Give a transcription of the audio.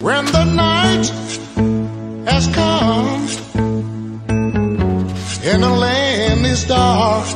When the night has come and the land is dark